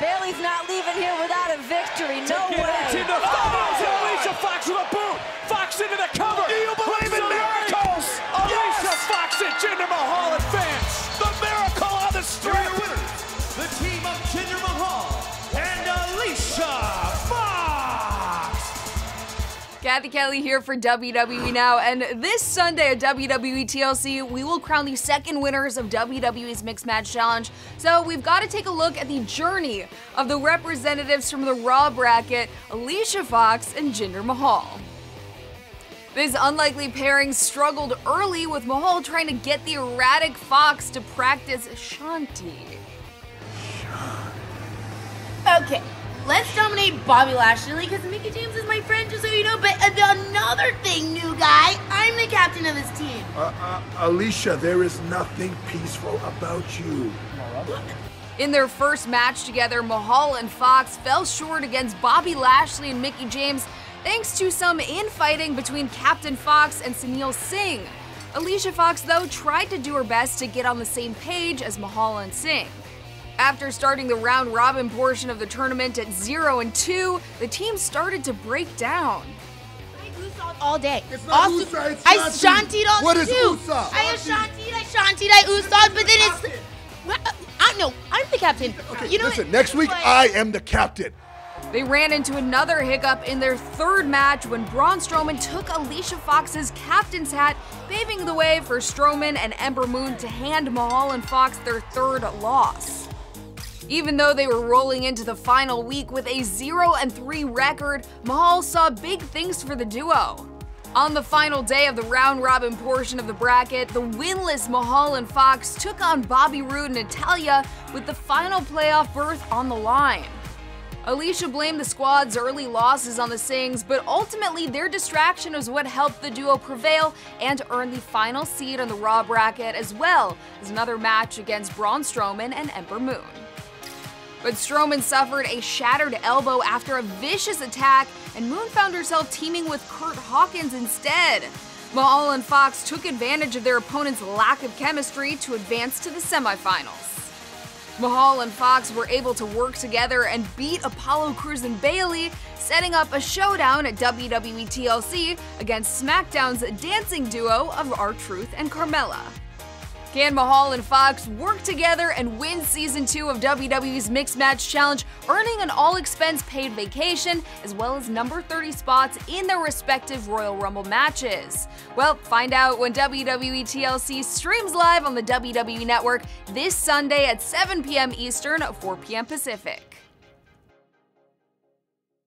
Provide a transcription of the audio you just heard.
Bayley's not leaving here without a victory. No Take way. it into the oh, Alicia Fox with a boot. Fox into the cover. Do you believe in miracles? Alicia Fox and Jinder Cathy Kelley here for WWE Now, and this Sunday at WWE TLC, we will crown the second winners of WWE's Mixed Match Challenge. So we've got to take a look at the journey of the representatives from the Raw bracket, Alicia Fox and Jinder Mahal. This unlikely pairing struggled early with Mahal trying to get the erratic Fox to practice Shanti. Okay, let's dominate Bobby Lashley because Mickie James is my friend, just so you know. But captain of this team. Uh, uh, Alicia, there is nothing peaceful about you. In their first match together, Mahal and Fox fell short against Bobby Lashley and Mickie James thanks to some infighting between Captain Fox and Sunil Singh. Alicia Fox, though, tried to do her best to get on the same page as Mahal and Singh. After starting the round robin portion of the tournament at 0 and 2, the team started to break down. I all day. It's not Also, Usa, it's I Shanti. Shantied all What day is too. Usa? I Shantied, I Shantied, I Usopped, but then it's. Well, uh, I know, I'm the captain. Okay, you know listen, what? next week But- I am the captain. They ran into another hiccup in their third match when Braun Strowman took Alicia Fox's captain's hat, paving the way for Strowman and Ember Moon to hand Mahal and Fox their third loss. Even though they were rolling into the final week with a 0 and 3 record, Mahal saw big things for the duo. On the final day of the round robin portion of the bracket, the winless Mahal and Fox took on Bobby Roode and Natalya with the final playoff berth on the line. Alicia blamed the squad's early losses on the Singhs, but ultimately their distraction was what helped the duo prevail and earn the final seed on the Raw bracket, as well as another match against Braun Strowman and Ember Moon. But Strowman suffered a shattered elbow after a vicious attack, and Moon found herself teaming with Kurt Hawkins instead. Mahal and Fox took advantage of their opponent's lack of chemistry to advance to the semifinals. Mahal and Fox were able to work together and beat Apollo Crews and Bayley, setting up a showdown at WWE TLC against SmackDown's dancing duo of R Truth and Carmella. Can Mahal and Fox work together and win season 2 of WWE's Mixed Match Challenge, earning an all expense paid vacation as well as number 30 spots in their respective Royal Rumble matches? Well, find out when WWE TLC streams live on the WWE Network this Sunday at 7 p.m. Eastern, 4 p.m. Pacific.